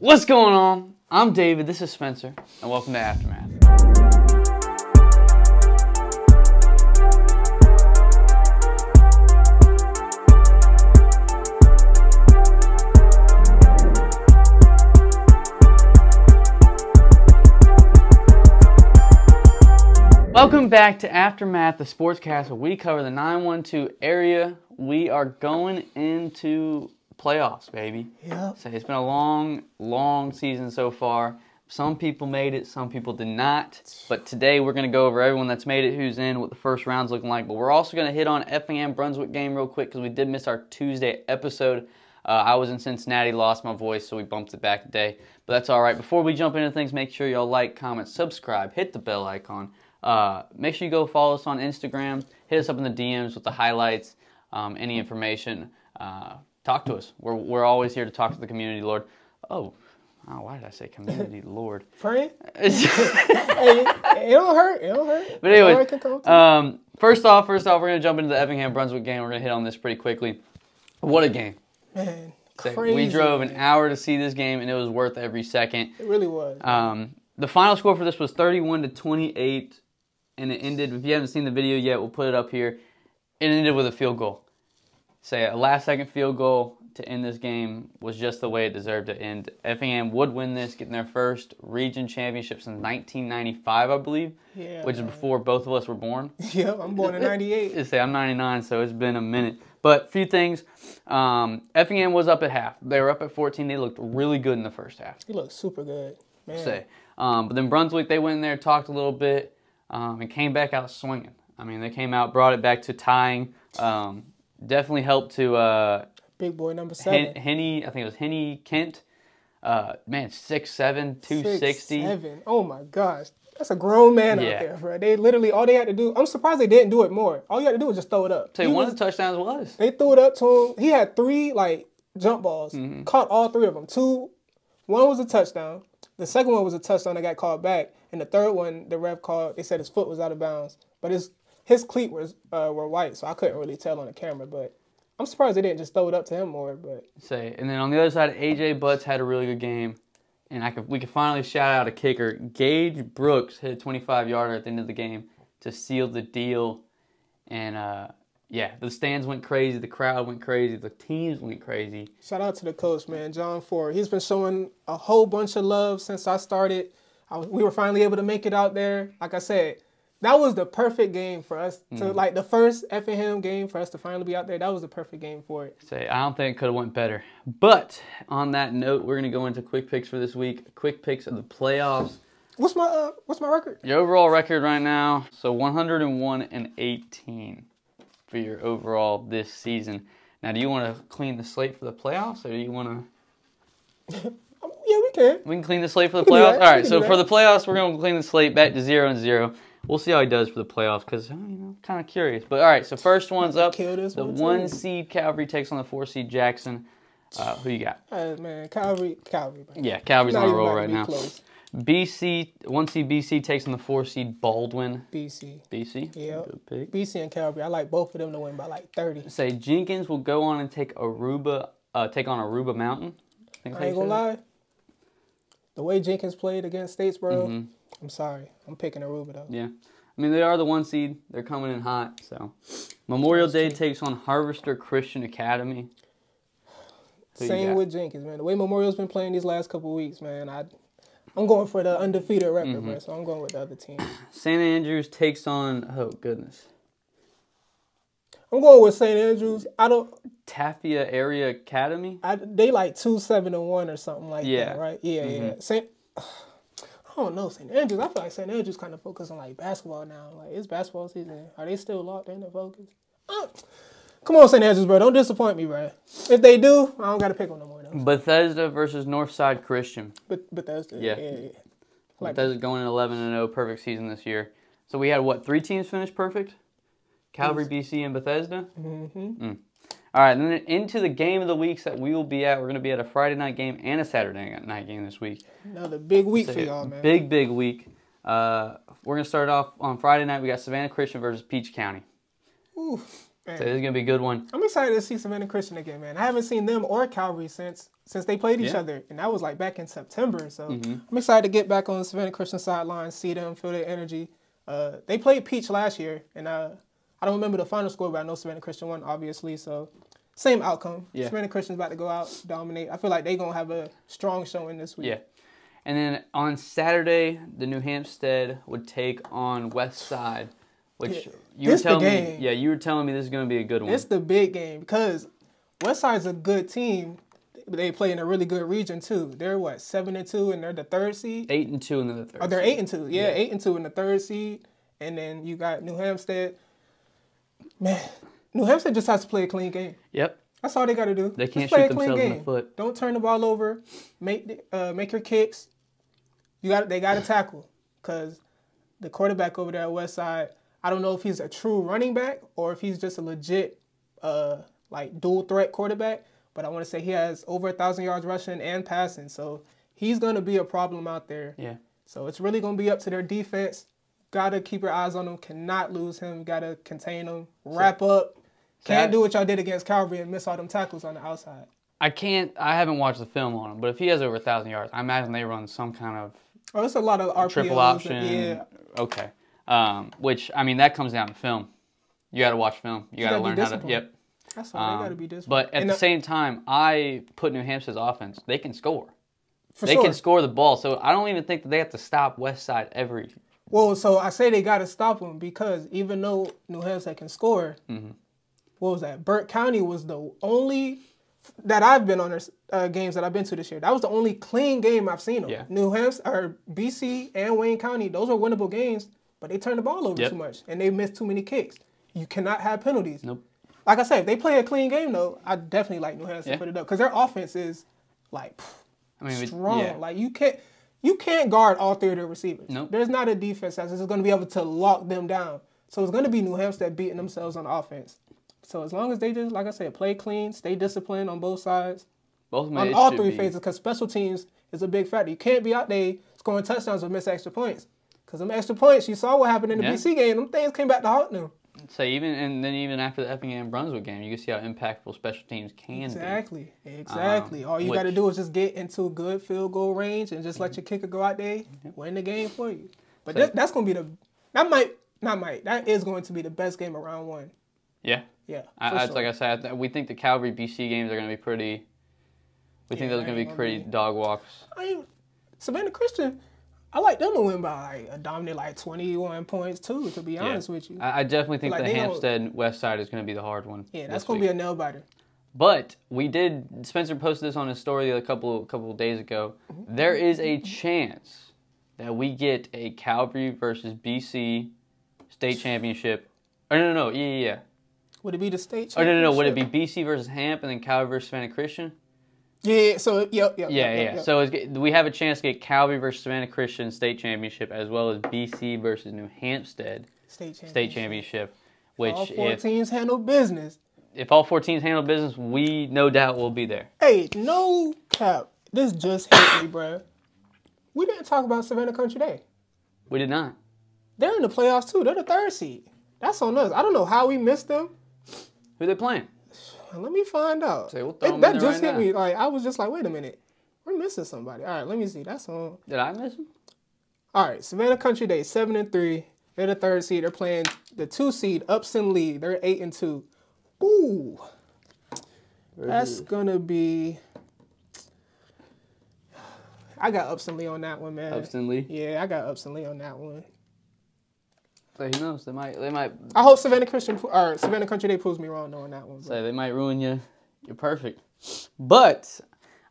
What's going on? I'm David, this is Spencer, and welcome to Aftermath. Welcome back to Aftermath, the sportscast where we cover the 912 area. We are going into playoffs, baby. Yep. So it's been a long, long season so far. Some people made it, some people did not. But today we're going to go over everyone that's made it, who's in, what the first round's looking like. But we're also going to hit on Effingham Brunswick game real quick because we did miss our Tuesday episode. Uh, I was in Cincinnati, lost my voice, so we bumped it back today. But that's all right. Before we jump into things, make sure y'all like, comment, subscribe, hit the bell icon. Uh, make sure you go follow us on Instagram. Hit us up in the DMs with the highlights, um, any information. Uh, talk to us. We're, we're always here to talk to the community, Lord. Oh, oh why did I say community, Lord? Friend? but hey, it don't hurt. It don't hurt. But anyway, All right, can come to- um, first off, first off, we're gonna jump into the Effingham Brunswick game. We're gonna hit on this pretty quickly. What a game! Man, crazy. We drove an hour to see this game, and it was worth every second. It really was. Um, the final score for this was 31 to 28, and it ended. If you haven't seen the video yet, we'll put it up here. It ended with a field goal. Say a last second field goal to end this game was just the way it deserved to end. Effingham would win this, getting their first region championship since 1995, I believe, yeah. which is before both of us were born. Yep, I'm born in '98. I say I'm 99, so it's been a minute. But a few things. Um, Effingham was up at half. They were up at 14. They looked really good in the first half. He looked super good, man. say. Um, but then Brunswick, they went in there, talked a little bit, um, and came back out swinging. I mean, they came out, brought it back to tying. Um, definitely helped to uh, Big boy number Hen- seven. Henny. I think it was Henny Kent. Uh, man, 6'7", 260. Six, seven. Oh my gosh, that's a grown man Yeah. out there, bro. They literally all they had to do. I'm surprised they didn't do it more. All you had to do was just throw it up. Tell you, He one was- of the touchdowns was. They threw it up to him. He had three like jump balls. Mm-hmm. Caught all three of them. Two, one was a touchdown. The second one was a touchdown that got called back, and the third one the ref called. They said his foot was out of bounds, but his his cleat was uh, were white, so I couldn't really tell on the camera. But I'm surprised they didn't just throw it up to him more. But Say, and then on the other side, AJ Butts had a really good game, and I could we could finally shout out a kicker. Gage Brooks hit a 25 yarder at the end of the game to seal the deal, and uh, yeah, the stands went crazy, the crowd went crazy, the teams went crazy. shout out to the coach, man, John Ford. He's been showing a whole bunch of love since I started. I was, we were finally able to make it out there. Like I said, that was the perfect game for us to like the first Effingham game for us to finally be out there. That was the perfect game for it. Say, I don't think it could have went better. But on that note, we're gonna go into quick picks for this week. Quick picks of the playoffs. What's my uh, what's my record? Your overall record right now, so 101 and 18 for your overall this season. Now, do you want to clean the slate for the playoffs, or do you want to? Yeah, we can. We can clean the slate for the playoffs. All right, so for the playoffs, we're gonna clean the slate back to zero and zero. We'll see how he does for the playoffs because you know, kind of curious. But all right, so first one's up. The one, one seed Calvary takes on the four seed Jackson. Uh, who you got? Uh, man, Calvary, Calvary. Man. Yeah, Calvary's on a roll right now. Close. BC one seed BC takes on the four seed Baldwin. BC, BC. Yeah. BC and Calvary. I like both of them to win by like thirty. Say Jenkins will go on and take Aruba, uh, take on Aruba Mountain. I, think I ain't gonna lie. The way Jenkins played against Statesboro, Mhm. I'm sorry. I'm picking Aruba though. Yeah, I mean they are the one seed. They're coming in hot. So Memorial Day takes on Harvester Christian Academy. Who Same with Jenkins, man. The way Memorial's been playing these last couple weeks, man. I, I'm going for the undefeated record, Mm-hmm. man. So I'm going with the other team. St. Andrews takes on oh goodness I'm going with St. Andrews. I don't. Tiftarea Academy. I, they like two seven and one or something like Yeah. that, right? Yeah, yeah. Saint. I don't know St. Andrews. I feel like St. Andrews kind of focus on like basketball now. Like it's basketball season. Are they still locked in the focused? Uh, come on, St. Andrews, bro. Don't disappoint me, bro. If they do, I don't got to pick on no more though. Bethesda versus Northside Christian. But the Yeah. yeah. yeah, Like- Bethesda going in 11 and 0, perfect season this year. So we had what three teams finish perfect? Calvary, BC, and Bethesda. Mm-hmm. All right, then into the game of the weeks that we will be at. We're going to be at a Friday night game and a Saturday night game this week. Another big week So, for y'all, man. Big, big week. Uh, we're going to start off on Friday night. We got Savannah Christian versus Peach County. Ooh. So this is gonna be a good one. I'm excited to see Savannah Christian again, man. I haven't seen them or Calvary since since they played each Yeah. Mm-hmm. other, and that was like back in September. So I'm excited to get back on the Savannah Christian sideline, see them, feel their energy. Uh, they played Peach last year, and uh, I don't remember the final score, but I know Savannah Christian won, obviously. So same outcome. Yeah. Savannah Christian's about to go out, dominate. I feel like they're gonna have a strong showing this week. Yeah. And then on Saturday, the New Hampstead would take on West Side, which Yeah. you were This the telling me. Yeah, you were telling me this is going to be a good one. It's the big game because West Westside's a good team. They play in a really good region too. They're what seven and two, and they're the third seed. eight and two in the third. Oh, they're seed. eight and two. Yeah, eight and two in the third seed, and then you got New Hampstead. Man, New Hampstead just has to play a clean game. Yep. That's all they got to do. They Just can't play shoot a clean themselves in the game. foot. Don't turn the ball over. Make uh, make your kicks. You got they got to tackle because the quarterback over there at West Side. I don't know if he's a true running back or if he's just a legit uh, like dual threat quarterback. But I want to say he has over a thousand yards rushing and passing, so he's gonna be a problem out there. Yeah. So it's really gonna be up to their defense. Gotta keep your eyes on him. Cannot lose him. Gotta contain him. Wrap up. Can't do what y'all did against Calvary and miss all them tackles on the outside. I can't. I haven't watched the film on him, but if he has over a thousand yards, I imagine they run some kind of Oh, it's a lot of RPOs. triple option. Yeah, Okay. Um, which I mean that comes down to film. You got to watch film. You got to gotta learn how to. Yep. that's all. Um, they gotta be disciplined. But at And, the same time, I put New Hampstead's offense. They can score. for They sure. can score the ball. So I don't even think that they have to stop West Side every. Well, so I say they gotta stop them because even though New Hampstead can score, Mm-hmm. what was that? Burke County was the only that I've been on their uh, games that I've been to this year. That was the only clean game I've seen. Them. Yeah. New Hampstead or BC and Wayne County, those are winnable games, but they turned the ball over Yep. too much and they missed too many kicks. You cannot have penalties. Nope. Like I said, if they play a clean game though, I definitely like New Hampstead Yeah. to put it up because their offense is like pff, I mean, strong. yeah. Like you can't you can't guard all three of their receivers. Nope. There's not a defense that's going to be able to lock them down. So it's going to be New Hampstead beating themselves on offense. So as long as they just like I said, play clean, stay disciplined on both sides, both on all three be- phases, because special teams is a big factor. You can't be out there scoring touchdowns or miss extra points. Because them extra points, you saw what happened in the Yeah. BC game. Them things came back to haunt them. Say even and then even after the Effingham Brunswick game, you can see how impactful special teams can be Exactly. Exactly. Um, All you got to do is just get into a good field goal range and just let your kicker go out there, win the game for you. But So- that, that's going to be the that might not might that is going to be the best game of round one. Yeah. Yeah. I, sure. like I said, we think the Calvary BC games are going to be pretty. We think Yeah, those are going to be pretty dog walks. I mean, Savannah Christian, I like them to win by like, a dominant like twenty one points too. To be honest with you, I, I definitely think Like, the don't- Hampstead West Side is going to be the hard one. yeah, that's going to be a nail biter. But we did. Spencer posted this on his story a couple couple of days ago. Mm-hmm. There is a chance that we get a Calvary versus BC state championship. Oh no no no yeah yeah. yeah. Would it be the state? Oh no no no. Would it be? BC versus Hamp and then Calvary versus Savannah Christian? Yeah. So yep. Yep. Yeah, yep, yeah. yep. So it's, we have a chance to get Calvary versus Savannah Christian state championship, as well as BC versus New Hampstead state championship. state championship. Which, All four if teams handle business. if all four teams handle business, we no doubt will be there. Hey, no cap. This just hit me, bruh. We didn't talk about Savannah Country Day. We did not. They're in the playoffs too. They're the third seed. That's on us. I don't know how we missed them. Who they playing? Let me find out. Say, we'll It- that just right hit now. me. Like I was just like, wait a minute, we're missing somebody. All right, let me see. That's on. Did I miss them? All right, Savannah Country Day, seven and three. They're the third seed. They're playing the two seed, Upson Lee. They're eight and two. Ooh, that's gonna be. I got Upson Lee on that one, man. Upson Lee. Yeah, I got Upson Lee on that one. So who knows? They might. They might I hope Savannah Christian or Savannah Country Day proves me wrong on that one. say they might ruin you. You're perfect. But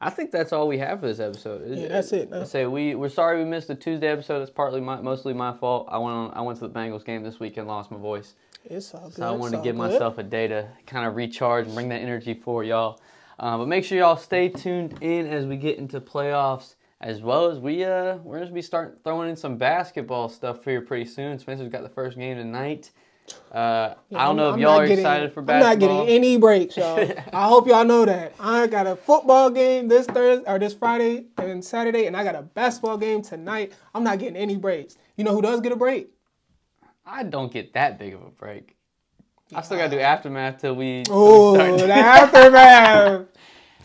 I think that's all we have for this episode. Yeah, that's it, I no? say we we're sorry we missed the Tuesday episode. It's partly my mostly my fault. I went on. I went to the Bengals game this weekend, lost my voice. It's all good. So I wanted to give good. myself a day to kind of recharge and bring that energy for y'all. Uh, but make sure y'all stay tuned in as we get into playoffs, as well as we uh we're gonna be starting throwing in some basketball stuff here pretty soon. Spencer's got the first game tonight. Uh, I don't know I'm if y'all are getting- excited for basketball. I'm not getting any breaks, y'all. I hope y'all know that. I got a football game this Thursday or this Friday and Saturday, and I got a basketball game tonight. I'm not getting any breaks. You know who does get a break? I don't get that big of a break. I still gotta do aftermath till we. Oh, the aftermath.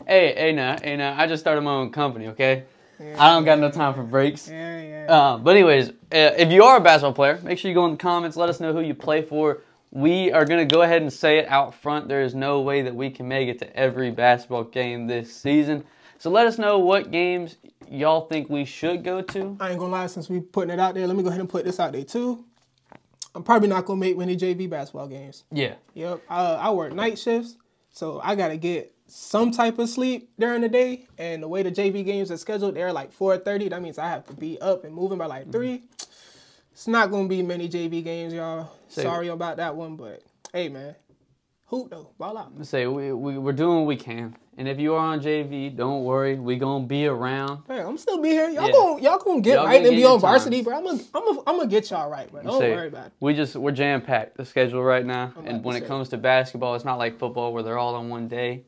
hey, hey, now, hey, now. I just started my own company. Okay, I don't got no time for breaks. yeah, yeah. Uh, but anyways, uh, if you are a basketball player, make sure you go in the comments. Let us know who you play for. We are gonna go ahead and say it out front. There is no way that we can make it to every basketball game this season. So let us know what games y'all think we should go to. I ain't gonna lie, since we putting it out there, let me go ahead and put this out there too. I'm probably not gonna make many JV basketball games. Yeah. Yep. Uh, I work night shifts, so I gotta get some type of sleep during the day. And the way the JV games are scheduled, they're like 4:30. That means I have to be up and moving by like Mm-hmm. three. It's not gonna be many JV games, y'all. Say- Sorry about that one, but hey, man, hoop though, ball out. Say we, we we're doing what we can, and if you are on JV, don't worry, we gonna be around. Hey, I'm still be here. Y'all Yeah. gonna y'all gonna get Y'all right gonna and get be on varsity, times. bro. I'm gonna I'm gonna I'm gonna get y'all right, bro. Don't Say, worry about it. We just we're jam packed the schedule right now, about and when it comes to basketball, it's not like football where they're all on one day.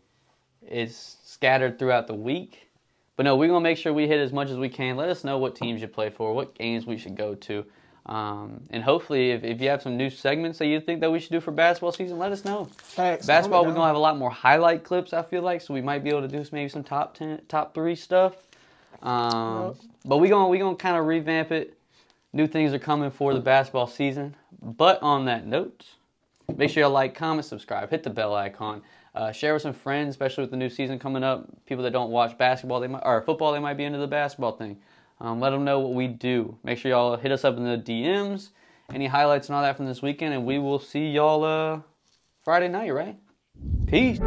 It's scattered throughout the week. But no, we're gonna make sure we hit as much as we can. Let us know what teams you play for, what games we should go to, um, and hopefully, if, if you have some new segments that you think that we should do for basketball season, let us know. Facts. Basketball, we're gonna have a lot more highlight clips. I feel like, so we might be able to do maybe some top ten, top three stuff. Um, But we gonna we gonna kind of revamp it. New things are coming for the basketball season. But on that note, make sure you like, comment, subscribe, hit the bell icon, uh, share with some friends, especially with the new season coming up. People that don't watch basketball, they might or football, they might be into the basketball thing. Um, let them know what we do. Make sure y'all hit us up in the DMs, any highlights and all that from this weekend, and we will see y'all uh, Friday night, right? Peace.